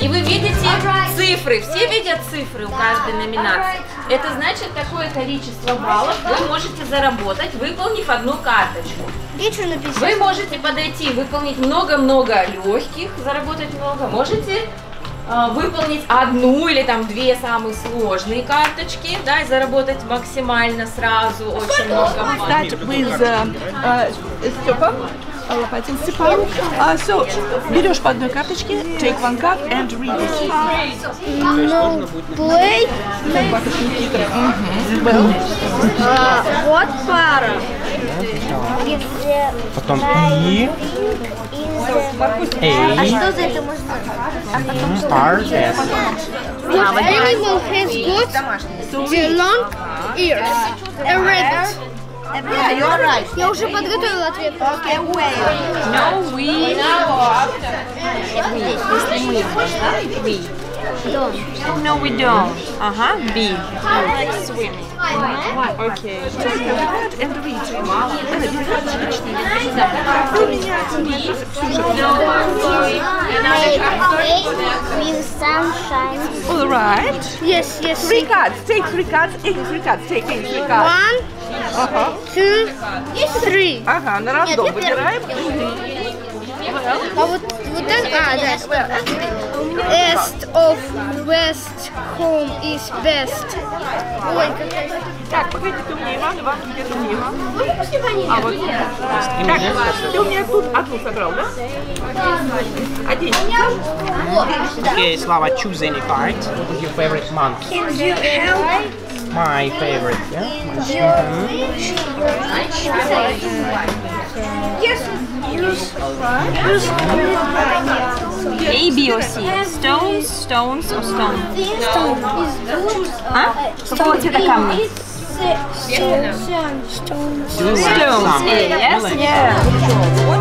И вы видите цифры. Все видят цифры у каждой номинации. Это значит, такое количество баллов вы можете заработать, выполнив одну карточку. Вы можете подойти, выполнить много-много легких, заработать много. Можете э, выполнить одну или там две самые сложные карточки, да, и заработать максимально сразу очень много баллов. That with uh, uh, Лопатин Степан. Uh, so, берешь по одной карточке, take one card and read it. No play. Well, А, вот пара. Потом И, А A, что за это можно? R, S. What animal has got long ears? A rabbit. Yeah, you're right. Я уже подготовила ответ. Okay, whale. No, we, no, we don't. Ага, B. okay. Take a card and read. With sunshine. All right. Yes, yes. Three cards. Take three cards. Any three cards. Take any three cards. One, Ага. two, three. Ага, на рандом Нет, выбираем. А вот, вот это, а, да. East of West home is best. Ой, какая Так, погоди, ты у меня Иван, Иван, где ты мне Иван? А вот. Так, ты у меня тут одну собрал, да? Один. Okay, Slava, choose any card. What is your favorite month? My favorite, yeah? A, B or C? Stones, stones or stone? А? Какого цвета камни? Do you like Stones. some? A, yes? You like Yeah.